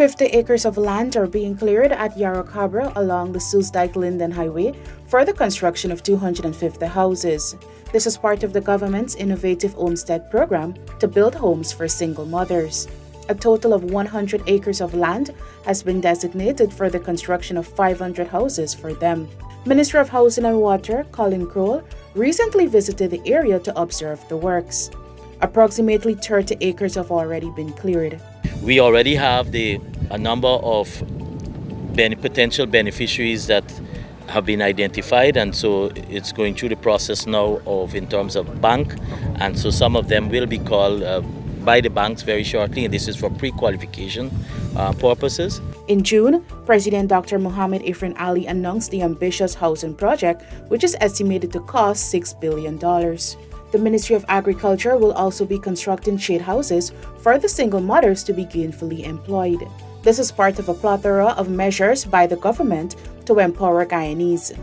50 acres of land are being cleared at Yarrowkabra along the Soesdyke Linden Highway for the construction of 250 houses. This is part of the government's innovative Homestead program to build homes for single mothers. A total of 100 acres of land has been designated for the construction of 500 houses for them. Minister of Housing and Water, Collin Croal, recently visited the area to observe the works. Approximately 30 acres have already been cleared. We already have the a number of potential beneficiaries that have been identified and so it's going through the process now of in terms of bank and so some of them will be called uh, by the banks very shortly and this is for pre-qualification uh, purposes. In June, President Dr. Mohamed Irfaan Ali announced the ambitious housing project which is estimated to cost $6 billion. The Ministry of Agriculture will also be constructing shade houses for the single mothers to be gainfully employed. This is part of a plethora of measures by the government to empower Guyanese.